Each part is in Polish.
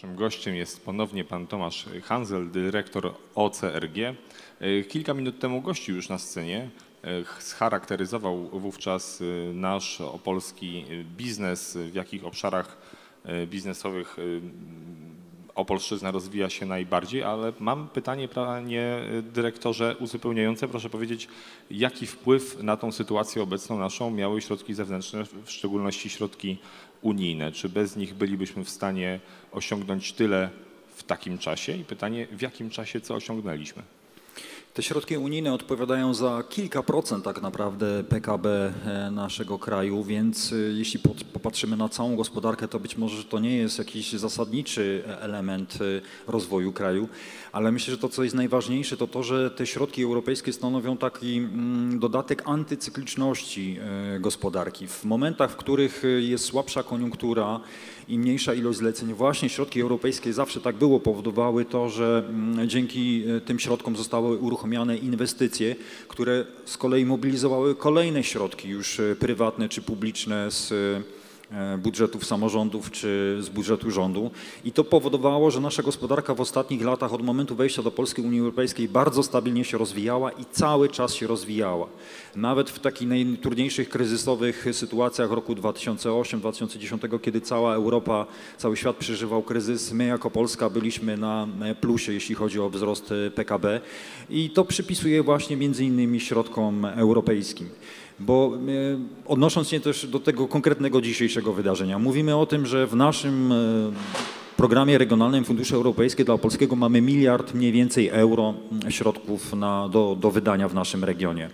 Naszym gościem jest ponownie pan Tomasz Hanzel, dyrektor OCRG. Kilka minut temu gościł już na scenie. Scharakteryzował wówczas e, nasz opolski biznes, w jakich obszarach biznesowych Opolszczyzna rozwija się najbardziej, ale mam pytanie, panie dyrektorze, uzupełniające. Proszę powiedzieć, jaki wpływ na tą sytuację obecną naszą miały środki zewnętrzne, w szczególności środki unijne? Czy bez nich bylibyśmy w stanie osiągnąć tyle w takim czasie? I pytanie, w jakim czasie co osiągnęliśmy? Te środki unijne odpowiadają za kilka procent tak naprawdę PKB e, naszego kraju, więc e, jeśli popatrzymy na całą gospodarkę, to być może to nie jest jakiś zasadniczy element e, rozwoju kraju, ale myślę, że to, co jest najważniejsze, to to, że te środki europejskie stanowią taki mm, dodatek antycykliczności gospodarki. W momentach, w których jest słabsza koniunktura i mniejsza ilość zleceń, właśnie środki europejskie zawsze tak było, powodowały to, że mm, dzięki tym środkom zostały uruchomione uruchomione inwestycje, które z kolei mobilizowały kolejne środki już e, prywatne czy publiczne z e, budżetów samorządów czy z budżetu rządu. I to powodowało, że nasza gospodarka w ostatnich latach od momentu wejścia do Polski Unii Europejskiej bardzo stabilnie się rozwijała i cały czas się rozwijała. Nawet w takich najtrudniejszych kryzysowych sytuacjach roku 2008-2010, kiedy cała Europa, cały świat przeżywał kryzys, my jako Polska byliśmy na plusie, jeśli chodzi o wzrost PKB i to przypisuje właśnie między innymi środkom europejskim. Bo e, odnosząc się też do tego konkretnego dzisiejszego wydarzenia, mówimy o tym, że w naszym e, programie regionalnym Fundusze Europejskie dla Polskiego mamy miliard mniej więcej euro środków na, do, do wydania w naszym regionie.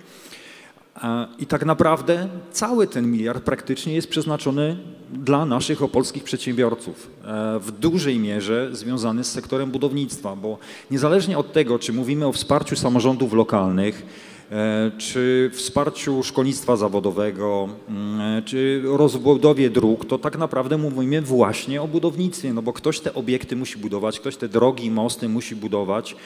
I tak naprawdę cały ten miliard praktycznie jest przeznaczony dla naszych opolskich przedsiębiorców, e, w dużej mierze związany z sektorem budownictwa, bo niezależnie od tego, czy mówimy o wsparciu samorządów lokalnych, e, czy wsparciu szkolnictwa zawodowego, mm, czy rozbudowie dróg, to tak naprawdę mówimy właśnie o budownictwie, no bo ktoś te obiekty musi budować, ktoś te drogi, mosty musi budować.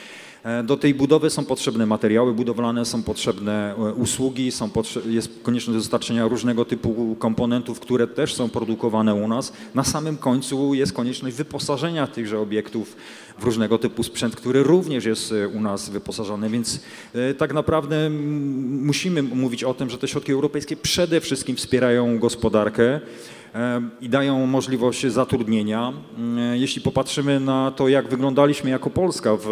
E, do tej budowy są potrzebne materiały budowlane, są potrzebne e, usługi, są jest konieczność dostarczenia różnego typu komponentów, które też są produkowane u nas. Na samym końcu jest konieczność wyposażenia tychże obiektów w różnego typu sprzęt, który również jest e, u nas wyposażony, więc tak naprawdę musimy mówić o tym, że te środki europejskie przede wszystkim wspierają gospodarkę i dają możliwość zatrudnienia. Mm, jeśli popatrzymy na to, jak wyglądaliśmy jako Polska w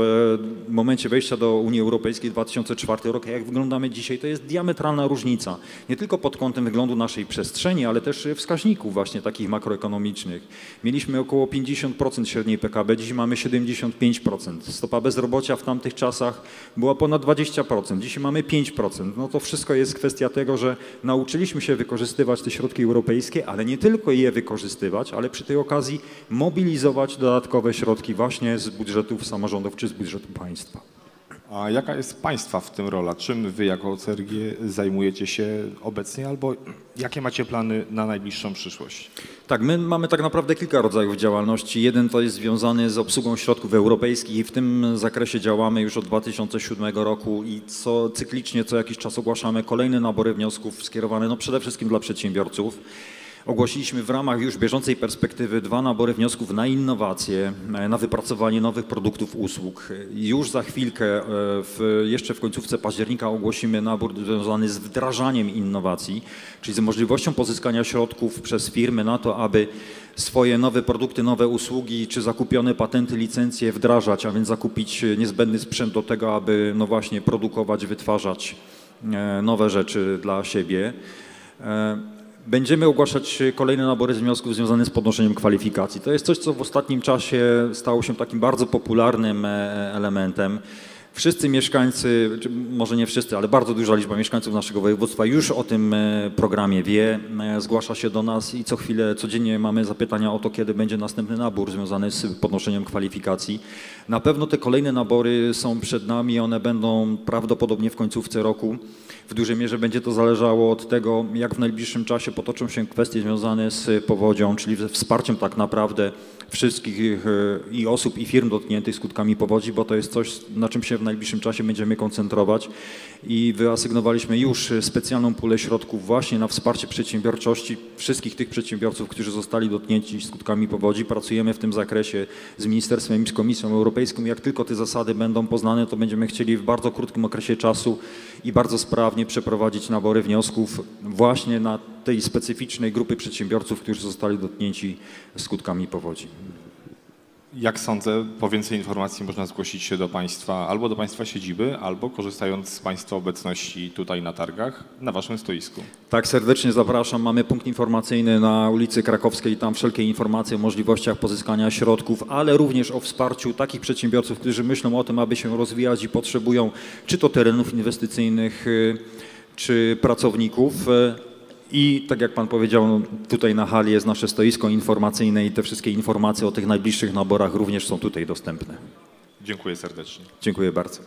momencie wejścia do Unii Europejskiej 2004 rok, jak wyglądamy dzisiaj, to jest diametralna różnica. Nie tylko pod kątem wyglądu naszej przestrzeni, ale też wskaźników właśnie takich makroekonomicznych. Mieliśmy około 50% średniej PKB, dziś mamy 75%. Stopa bezrobocia w tamtych czasach była ponad 20%, dzisiaj mamy 5%. No to wszystko jest kwestia tego, że nauczyliśmy się wykorzystywać te środki europejskie, ale nie tylko tylko je wykorzystywać, ale przy tej okazji mobilizować dodatkowe środki właśnie z budżetów samorządów czy z budżetu państwa. A jaka jest Państwa w tym rola? Czym Wy jako OCRG zajmujecie się obecnie albo jakie macie plany na najbliższą przyszłość? Tak, my mamy tak naprawdę kilka rodzajów działalności. Jeden to jest związany z obsługą środków europejskich i w tym zakresie działamy już od 2007 roku i co cyklicznie co jakiś czas ogłaszamy kolejne nabory wniosków skierowane no przede wszystkim dla przedsiębiorców. Ogłosiliśmy w ramach już bieżącej perspektywy dwa nabory wniosków na innowacje, na wypracowanie nowych produktów, usług. Już za chwilkę, e, w, jeszcze w końcówce października ogłosimy nabór związany z wdrażaniem innowacji, czyli z możliwością pozyskania środków przez firmy na to, aby swoje nowe produkty, nowe usługi, czy zakupione patenty, licencje wdrażać, a więc zakupić niezbędny sprzęt do tego, aby no właśnie produkować, wytwarzać e, nowe rzeczy dla siebie. Będziemy ogłaszać kolejne nabory wniosków związane z podnoszeniem kwalifikacji. To jest coś, co w ostatnim czasie stało się takim bardzo popularnym e, elementem. Wszyscy mieszkańcy, może nie wszyscy, ale bardzo duża liczba mieszkańców naszego województwa już o tym e, programie wie, e, zgłasza się do nas i co chwilę, codziennie mamy zapytania o to, kiedy będzie następny nabór związany z podnoszeniem kwalifikacji. Na pewno te kolejne nabory są przed nami, one będą prawdopodobnie w końcówce roku. W dużej mierze będzie to zależało od tego, jak w najbliższym czasie potoczą się kwestie związane z powodzią, czyli ze wsparciem tak naprawdę wszystkich e, i osób, i firm dotkniętych skutkami powodzi, bo to jest coś, na czym się w najbliższym czasie będziemy koncentrować. I wyasygnowaliśmy już specjalną pulę środków właśnie na wsparcie przedsiębiorczości wszystkich tych przedsiębiorców, którzy zostali dotknięci skutkami powodzi. Pracujemy w tym zakresie z Ministerstwem i z Komisją Europejską. Jak tylko te zasady będą poznane, to będziemy chcieli w bardzo krótkim okresie czasu i bardzo sprawnie przeprowadzić nabory wniosków właśnie na tej specyficznej grupy przedsiębiorców, którzy zostali dotknięci skutkami powodzi. Jak sądzę, po więcej informacji można zgłosić się do Państwa albo do Państwa siedziby, albo korzystając z Państwa obecności tutaj na targach, na Waszym stoisku. Tak, serdecznie zapraszam. Mamy punkt informacyjny na ulicy Krakowskiej. Tam wszelkie informacje o możliwościach pozyskania środków, ale również o wsparciu takich przedsiębiorców, którzy myślą o tym, aby się rozwijać i potrzebują czy to terenów inwestycyjnych, y, czy pracowników. I tak jak Pan powiedział, no, tutaj na hali jest nasze stoisko informacyjne i te wszystkie informacje o tych najbliższych naborach również są tutaj dostępne. Dziękuję serdecznie. Dziękuję bardzo.